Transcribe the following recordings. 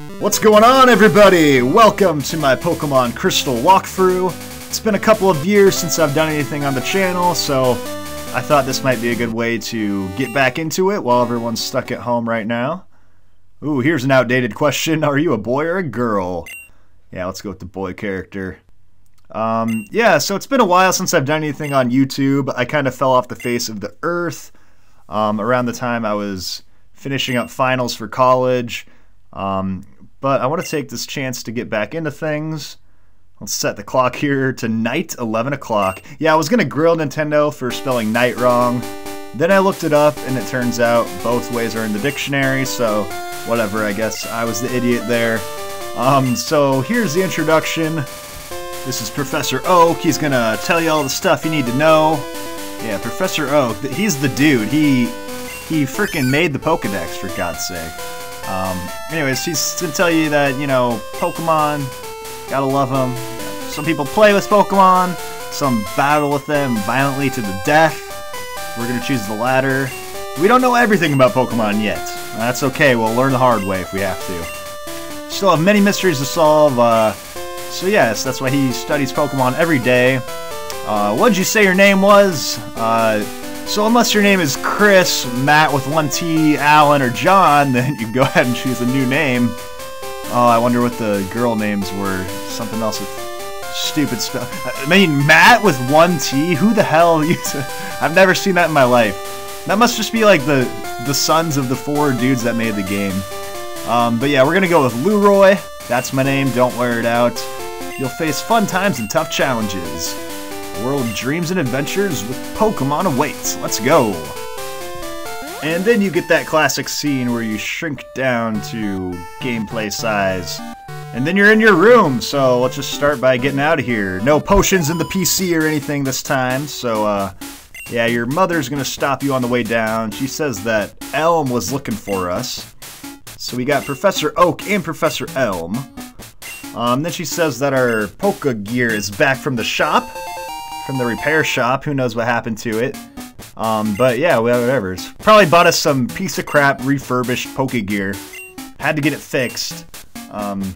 What's going on, everybody? Welcome to my Pokemon Crystal walkthrough. It's been a couple of years since I've done anything on the channel, so I thought this might be a good way to get back into it while everyone's stuck at home right now. Ooh, here's an outdated question. Are you a boy or a girl? Yeah, let's go with the boy character. Um, yeah, so it's been a while since I've done anything on YouTube. I kind of fell off the face of the earth um, around the time I was finishing up finals for college. Um, but I want to take this chance to get back into things. Let's set the clock here to night 11 o'clock. Yeah, I was going to grill Nintendo for spelling night wrong. Then I looked it up, and it turns out both ways are in the dictionary, so whatever, I guess I was the idiot there. Um, so here's the introduction. This is Professor Oak. He's gonna tell you all the stuff you need to know. Yeah, Professor Oak. He's the dude. He he freaking made the Pokedex for God's sake. Um, anyways, he's gonna tell you that you know Pokemon, gotta love them. Some people play with Pokemon. Some battle with them violently to the death. We're gonna choose the latter. We don't know everything about Pokemon yet. That's okay. We'll learn the hard way if we have to. Still have many mysteries to solve. Uh, so yes, that's why he studies Pokemon every day. Uh, what'd you say your name was? Uh, so unless your name is Chris, Matt with one T, Alan, or John, then you go ahead and choose a new name. Oh, I wonder what the girl names were. Something else with stupid spell. I mean, Matt with one T? Who the hell? I've never seen that in my life. That must just be like the the sons of the four dudes that made the game. Um, but yeah, we're gonna go with Leroy. That's my name. Don't wear it out. You'll face fun times and tough challenges. World dreams and adventures with Pokemon awaits. Let's go! And then you get that classic scene where you shrink down to gameplay size. And then you're in your room, so let's just start by getting out of here. No potions in the PC or anything this time, so uh, yeah, your mother's gonna stop you on the way down. She says that Elm was looking for us. So we got Professor Oak and Professor Elm. Um, then she says that our Poke gear is back from the shop, from the repair shop. Who knows what happened to it? Um, but yeah, whatever. It's probably bought us some piece of crap refurbished Poke gear. Had to get it fixed. Um,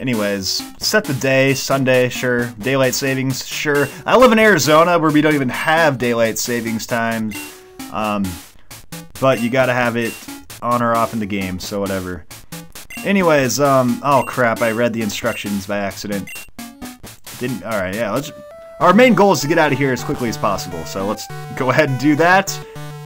anyways, set the day, Sunday, sure. Daylight savings, sure. I live in Arizona where we don't even have daylight savings times. Um, but you gotta have it on or off in the game, so whatever. Anyways, um, oh crap, I read the instructions by accident. Didn't, alright, yeah, let's, our main goal is to get out of here as quickly as possible, so let's go ahead and do that.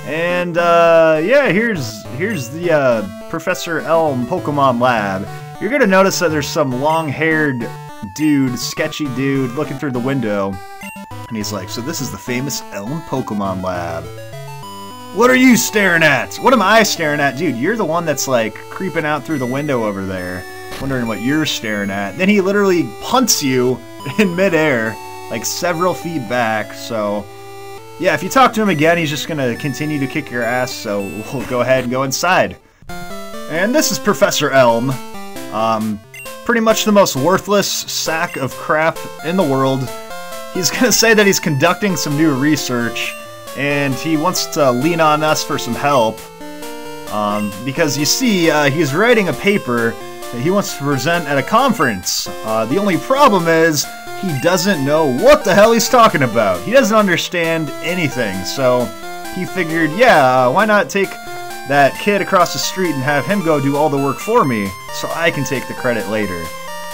And, uh, yeah, here's, here's the, uh, Professor Elm Pokemon Lab. You're gonna notice that there's some long-haired dude, sketchy dude, looking through the window. And he's like, so this is the famous Elm Pokemon Lab. What are you staring at? What am I staring at? Dude, you're the one that's like creeping out through the window over there, wondering what you're staring at. Then he literally punts you in midair, like several feet back, so... Yeah, if you talk to him again, he's just gonna continue to kick your ass, so we'll go ahead and go inside. And this is Professor Elm. Um, pretty much the most worthless sack of crap in the world. He's gonna say that he's conducting some new research, and he wants to lean on us for some help. Um, because you see, uh, he's writing a paper that he wants to present at a conference. Uh, the only problem is he doesn't know what the hell he's talking about. He doesn't understand anything, so he figured, yeah, uh, why not take that kid across the street and have him go do all the work for me, so I can take the credit later.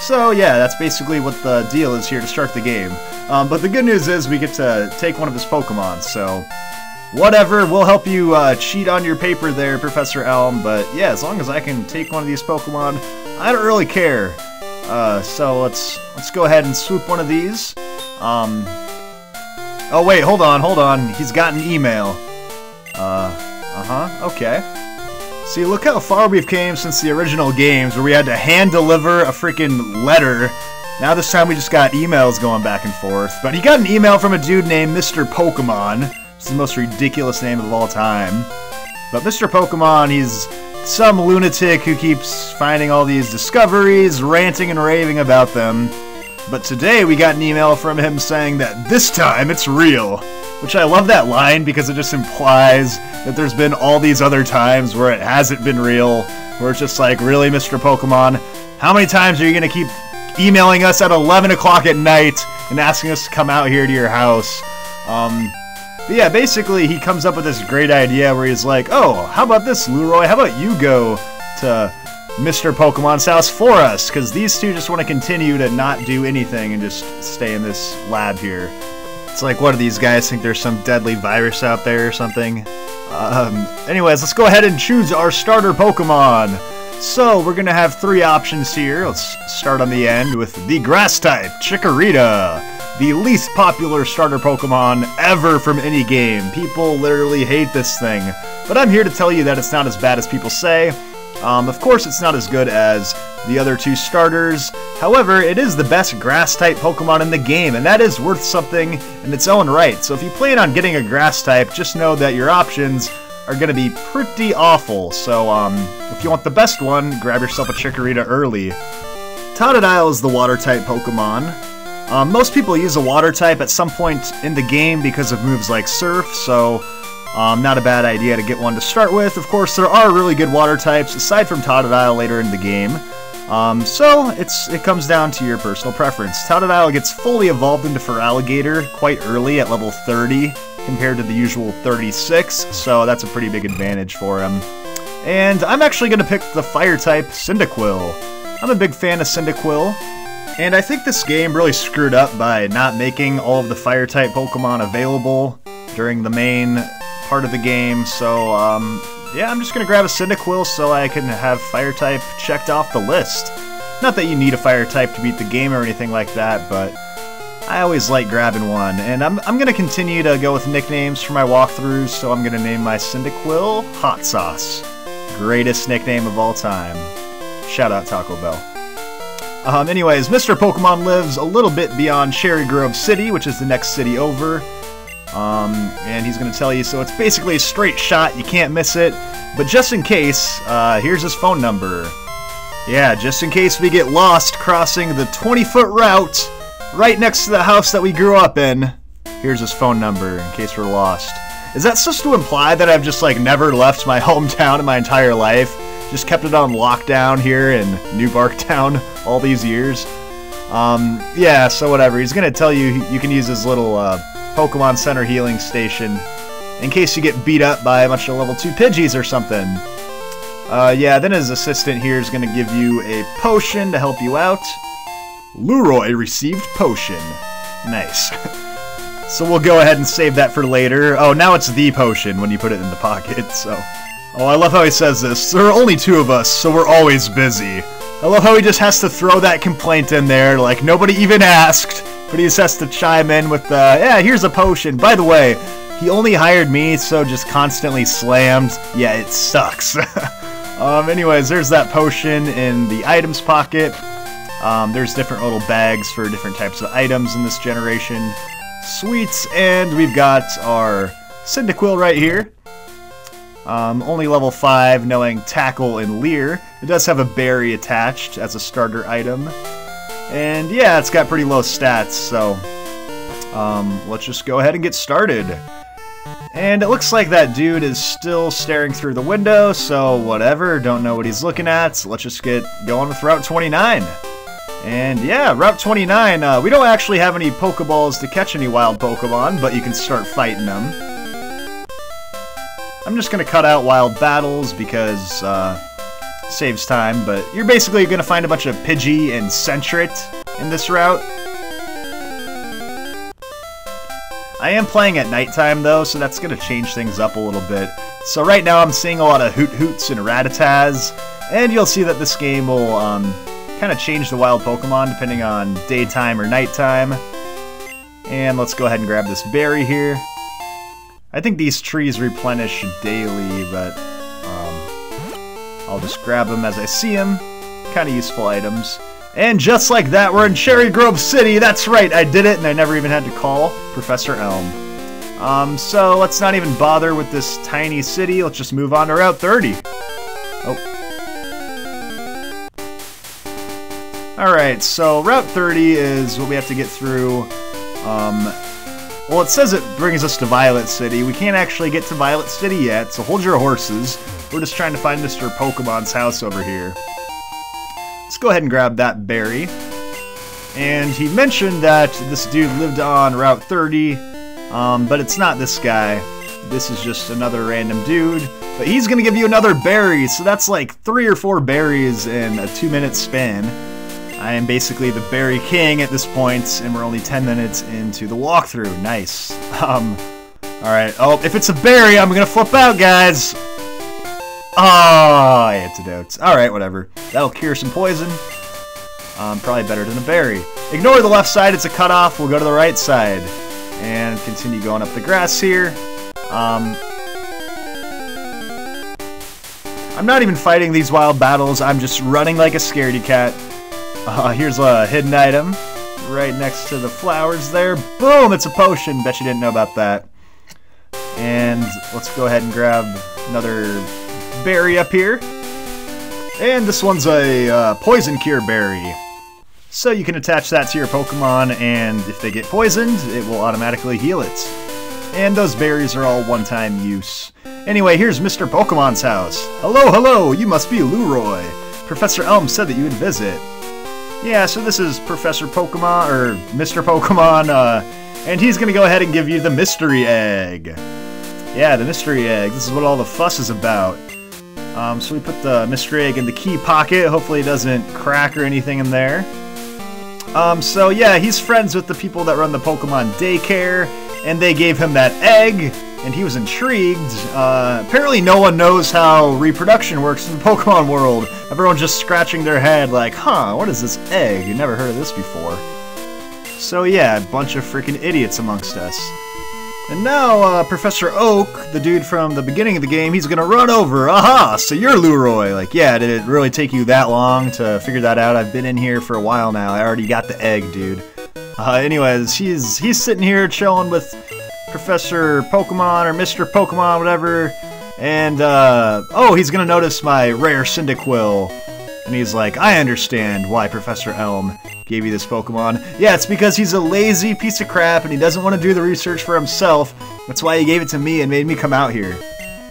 So yeah, that's basically what the deal is here to start the game. Um, but the good news is we get to take one of his Pokemon, so whatever, we'll help you uh, cheat on your paper there, Professor Elm, but yeah, as long as I can take one of these Pokemon, I don't really care. Uh, so let's let's go ahead and swoop one of these. Um, oh wait, hold on, hold on, he's got an email. Uh, uh-huh, okay. See, look how far we've came since the original games, where we had to hand deliver a freaking letter. Now this time we just got emails going back and forth. But he got an email from a dude named Mr. Pokemon. It's the most ridiculous name of all time. But Mr. Pokemon, he's some lunatic who keeps finding all these discoveries, ranting and raving about them. But today we got an email from him saying that this time it's real. Which I love that line because it just implies that there's been all these other times where it hasn't been real. Where it's just like, really, Mr. Pokemon? How many times are you going to keep emailing us at 11 o'clock at night and asking us to come out here to your house? Um, but yeah, basically, he comes up with this great idea where he's like, oh, how about this, Leroy? How about you go to Mr. Pokemon's house for us? Because these two just want to continue to not do anything and just stay in this lab here. It's like, what do these guys think there's some deadly virus out there or something? Um, anyways, let's go ahead and choose our starter Pokemon. So, we're going to have three options here. Let's start on the end with the Grass type, Chikorita. The least popular starter Pokemon ever from any game. People literally hate this thing. But I'm here to tell you that it's not as bad as people say. Um, of course, it's not as good as the other two starters. However, it is the best grass-type Pokemon in the game, and that is worth something in its own right. So if you plan on getting a grass-type, just know that your options are going to be pretty awful. So um, if you want the best one, grab yourself a Chikorita early. Totodile is the water-type Pokemon. Um, most people use a water type at some point in the game because of moves like Surf, so um, not a bad idea to get one to start with. Of course, there are really good water types aside from Totodile later in the game. Um, so it's it comes down to your personal preference. Totodile gets fully evolved into Feraligatr quite early at level 30 compared to the usual 36, so that's a pretty big advantage for him. And I'm actually going to pick the fire type Cyndaquil. I'm a big fan of Cyndaquil, and I think this game really screwed up by not making all of the fire type Pokemon available during the main part of the game, so um, yeah, I'm just gonna grab a Cyndaquil so I can have Fire type checked off the list. Not that you need a Fire type to beat the game or anything like that, but I always like grabbing one. And I'm, I'm gonna continue to go with nicknames for my walkthroughs, so I'm gonna name my Cyndaquil Hot Sauce. Greatest nickname of all time. Shout out Taco Bell. Um, anyways, Mr. Pokemon lives a little bit beyond Cherry Grove City, which is the next city over. Um, and he's going to tell you, so it's basically a straight shot, you can't miss it. But just in case, uh, here's his phone number. Yeah, just in case we get lost crossing the 20-foot route right next to the house that we grew up in. Here's his phone number in case we're lost. Is that supposed to imply that I've just, like, never left my hometown in my entire life? Just kept it on lockdown here in New Bark Town all these years? Um, yeah, so whatever. He's gonna tell you you can use his little, uh, Pokemon Center healing station in case you get beat up by a bunch of level 2 Pidgeys or something. Uh, yeah, then his assistant here is to give you a potion to help you out. Leroy received potion. Nice. so we'll go ahead and save that for later. Oh, now it's the potion when you put it in the pocket, so... Oh, I love how he says this. There are only two of us, so we're always busy. I love how he just has to throw that complaint in there, like nobody even asked. But he just has to chime in with, uh, yeah, here's a potion. By the way, he only hired me, so just constantly slammed. Yeah, it sucks. um, anyways, there's that potion in the items pocket. Um, there's different little bags for different types of items in this generation. Sweets, and we've got our Cyndaquil right here. Um, only level 5, knowing Tackle and Leer. It does have a berry attached as a starter item. And yeah, it's got pretty low stats, so um, let's just go ahead and get started. And it looks like that dude is still staring through the window, so whatever, don't know what he's looking at, so let's just get going with Route 29. And yeah, Route 29, uh, we don't actually have any Pokeballs to catch any wild Pokemon, but you can start fighting them. I'm just going to cut out wild battles because uh, saves time, but you're basically going to find a bunch of Pidgey and Sentret in this route. I am playing at nighttime though, so that's going to change things up a little bit. So right now I'm seeing a lot of Hoot Hoots and Rattatas, and you'll see that this game will um, kind of change the wild Pokemon depending on daytime or nighttime. And let's go ahead and grab this berry here. I think these trees replenish daily, but I'll just grab them as I see them. Kind of useful items. And just like that, we're in Cherry Grove City. That's right, I did it, and I never even had to call Professor Elm. Um, so let's not even bother with this tiny city. Let's just move on to Route 30. Oh. Alright, so Route 30 is what we have to get through. Um, well, it says it brings us to Violet City. We can't actually get to Violet City yet, so hold your horses. We're just trying to find Mr. Pokemon's house over here. Let's go ahead and grab that berry. And he mentioned that this dude lived on Route 30, um, but it's not this guy. This is just another random dude. But he's gonna give you another berry, so that's like three or four berries in a two minute span. I am basically the berry king at this point, and we're only 10 minutes into the walkthrough. Nice. Um, alright. Oh, if it's a berry, I'm gonna flip out, guys! Oh, antidotes. Alright, whatever. That'll cure some poison. Um, probably better than a berry. Ignore the left side, it's a cutoff. We'll go to the right side. And continue going up the grass here. Um, I'm not even fighting these wild battles, I'm just running like a scaredy cat. Uh, here's a hidden item right next to the flowers there. Boom! It's a potion. Bet you didn't know about that. And let's go ahead and grab another berry up here. And this one's a uh, poison cure berry. So you can attach that to your Pokemon, and if they get poisoned, it will automatically heal it. And those berries are all one-time use. Anyway, here's Mr. Pokemon's house. Hello, hello, you must be Leroy. Professor Elm said that you would visit. Yeah, so this is Professor Pokemon, or Mr. Pokemon, uh, and he's gonna go ahead and give you the Mystery Egg. Yeah, the Mystery Egg. This is what all the fuss is about. Um, so we put the Mystery Egg in the key pocket. Hopefully it doesn't crack or anything in there. Um, so yeah, he's friends with the people that run the Pokemon daycare, and they gave him that egg, and he was intrigued. Uh, apparently no one knows how reproduction works in the Pokemon world. Everyone's just scratching their head like, huh, what is this egg? You never heard of this before. So yeah, a bunch of freaking idiots amongst us. And now, uh, Professor Oak, the dude from the beginning of the game, he's gonna run over. Aha! So you're Leroy. Like, yeah, did it really take you that long to figure that out? I've been in here for a while now. I already got the egg, dude. Uh, anyways, he's he's sitting here chilling with Professor Pokemon or Mr. Pokemon, whatever. And, uh, oh, he's gonna notice my rare Cyndaquil. And he's like, I understand why Professor Elm gave you this Pokemon. Yeah, it's because he's a lazy piece of crap and he doesn't want to do the research for himself. That's why he gave it to me and made me come out here.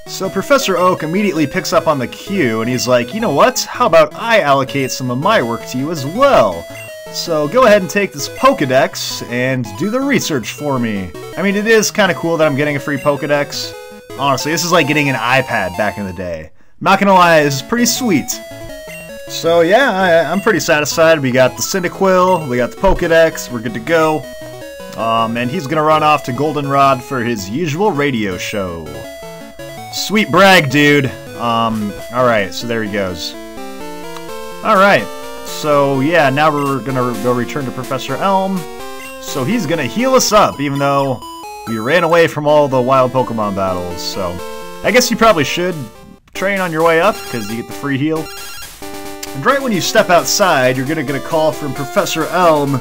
So Professor Oak immediately picks up on the cue and he's like, you know what? How about I allocate some of my work to you as well? So go ahead and take this Pokedex and do the research for me. I mean, it is kind of cool that I'm getting a free Pokedex. Honestly, this is like getting an iPad back in the day. Not gonna lie, this is pretty sweet. So yeah, I, am pretty satisfied. We got the Cyndaquil, we got the Pokedex, we're good to go. Um, and he's gonna run off to Goldenrod for his usual radio show. Sweet brag, dude. Um, alright, so there he goes. Alright, so yeah, now we're gonna go return to Professor Elm. So he's gonna heal us up, even though we ran away from all the wild Pokemon battles. So I guess you probably should train on your way up, because you get the free heal. And right when you step outside, you're gonna get a call from Professor Elm,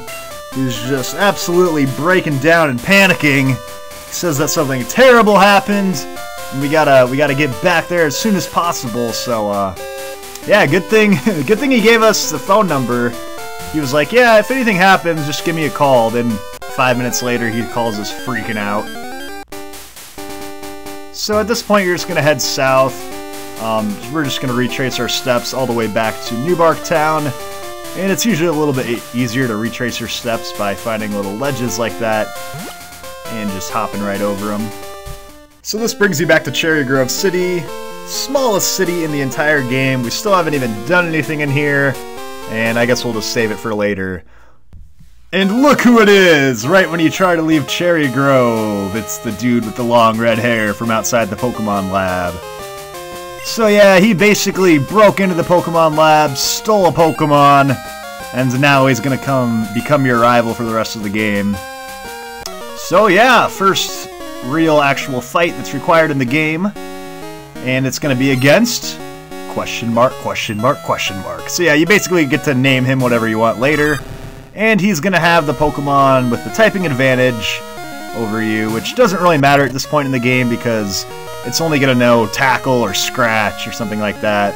who's just absolutely breaking down and panicking. He says that something terrible happened, and we gotta we gotta get back there as soon as possible. So, uh, yeah, good thing good thing he gave us the phone number. He was like, yeah, if anything happens, just give me a call. Then five minutes later, he calls us freaking out. So at this point, you're just gonna head south. Um, we're just going to retrace our steps all the way back to New Bark Town, and it's usually a little bit easier to retrace your steps by finding little ledges like that and just hopping right over them. So this brings you back to Cherry Grove City, smallest city in the entire game. We still haven't even done anything in here, and I guess we'll just save it for later. And look who it is! Right when you try to leave Cherry Grove, it's the dude with the long red hair from outside the Pokemon Lab. So yeah, he basically broke into the Pokemon lab, stole a Pokemon, and now he's gonna come become your rival for the rest of the game. So yeah, first real actual fight that's required in the game, and it's gonna be against question mark, question mark, question mark. So yeah, you basically get to name him whatever you want later, and he's gonna have the Pokemon with the typing advantage over you, which doesn't really matter at this point in the game because it's only going to know tackle or scratch or something like that.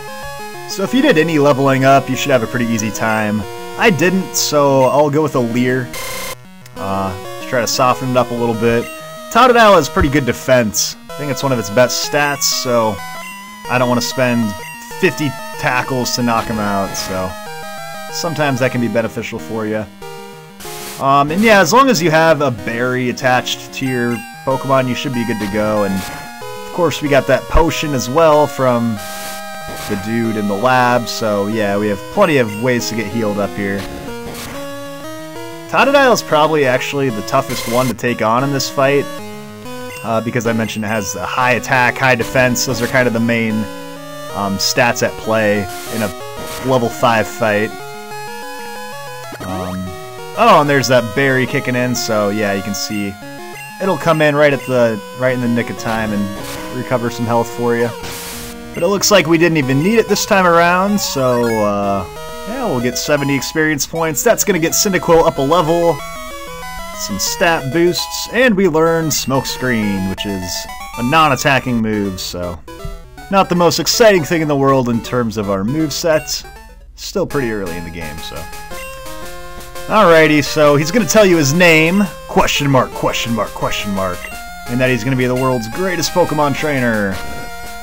So if you did any leveling up, you should have a pretty easy time. I didn't, so I'll go with a Leer. Uh, to try to soften it up a little bit. Totodile has pretty good defense. I think it's one of its best stats, so I don't want to spend 50 tackles to knock him out, so sometimes that can be beneficial for you. Um, and yeah, as long as you have a berry attached to your Pokemon, you should be good to go. And of course, we got that potion as well from the dude in the lab, so yeah, we have plenty of ways to get healed up here. Totodile is probably actually the toughest one to take on in this fight, uh, because I mentioned it has high attack, high defense. Those are kind of the main um, stats at play in a level 5 fight. Um, oh, and there's that berry kicking in, so yeah, you can see it'll come in right at the right in the nick of time and recover some health for you. But it looks like we didn't even need it this time around, so uh, yeah, we'll get 70 experience points. That's going to get Cyndaquil up a level, some stat boosts, and we learn Smokescreen, which is a non-attacking move, so not the most exciting thing in the world in terms of our move sets. Still pretty early in the game, so. Alrighty, so he's to tell you his name, question mark, question mark, question mark, and that he's to be the world's greatest Pokemon trainer.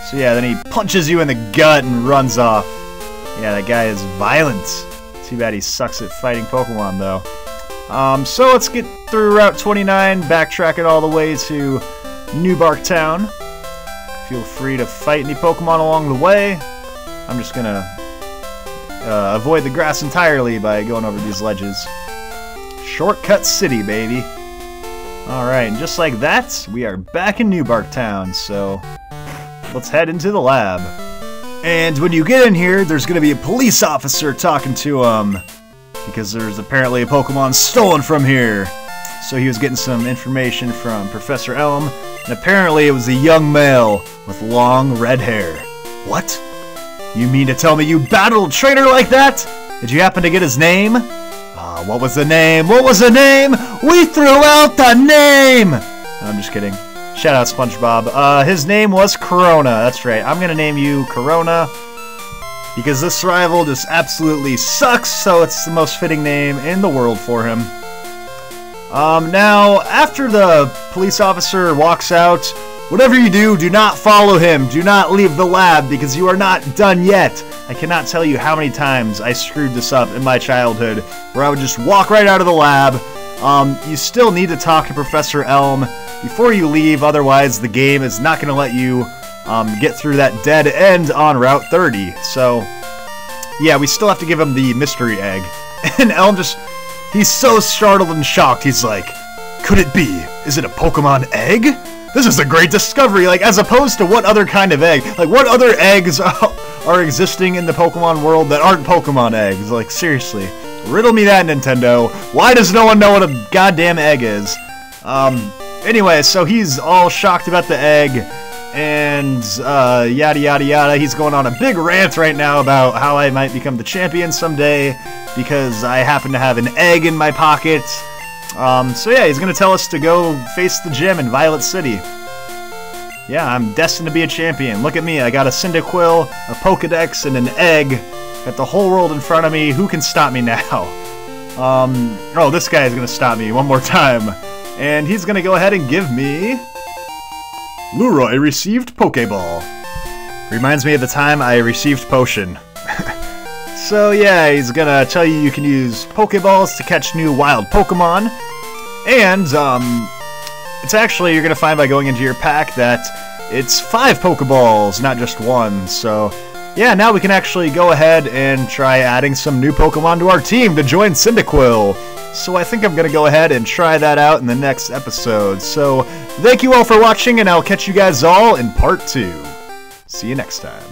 So yeah, then he punches you in the gut and runs off. Yeah, that guy is violent. Too bad he sucks at fighting Pokemon, though. Um, so let's get through Route 29, backtrack it all the way to New Bark Town. Feel free to fight any Pokemon along the way. I'm just gonna uh, avoid the grass entirely by going over these ledges. Shortcut City, baby. Alright, and just like that, we are back in New Bark Town, so let's head into the lab. And when you get in here, there's to be a police officer talking to him. Because there's apparently a Pokemon stolen from here. So he was getting some information from Professor Elm. And apparently it was a young male with long red hair. What? You mean to tell me you battled a trainer like that? Did you happen to get his name? Uh, what was the name? What was the name? We threw out the name! I'm just kidding. Shout out SpongeBob. Uh, his name was Corona. That's right. I'm gonna name you Corona because this rival just absolutely sucks. So it's the most fitting name in the world for him. Um, now, after the police officer walks out, whatever you do, do not follow him. Do not leave the lab because you are not done yet. I cannot tell you how many times I screwed this up in my childhood where I would just walk right out of the lab. Um, you still need to talk to Professor Elm before you leave, otherwise the game is not going to let you um, get through that dead end on Route 30. So, yeah, we still have to give him the mystery egg. And Elm just, he's so startled and shocked, he's like, could it be? Is it a Pokemon egg? This is a great discovery, like, as opposed to what other kind of egg? Like, what other eggs are existing in the Pokemon world that aren't Pokemon eggs? Like, seriously. Riddle me that, Nintendo. Why does no one know what a goddamn egg is? Um, Anyway, so he's all shocked about the egg, and uh, yada yada yada. He's going on a big rant right now about how I might become the champion someday because I happen to have an egg in my pocket. Um, so yeah, he's gonna tell us to go face the gym in Violet City. Yeah, I'm destined to be a champion. Look at me, I got a Cyndaquil, a Pokedex, and an egg. Got the whole world in front of me. Who can stop me now? Um, oh, this guy is gonna stop me one more time. And he's gonna go ahead and give me... Leroy received Pokeball. Reminds me of the time I received Potion. so yeah, he's gonna tell you you can use Pokeballs to catch new wild Pokemon. And, um, it's actually, you're gonna find by going into your pack that it's five Pokeballs, not just one. So, yeah, now we can actually go ahead and try adding some new Pokemon to our team to join Cyndaquil. So I think I'm going to go ahead and try that out in the next episode. So thank you all for watching, and I'll catch you guys all in part two. See you next time.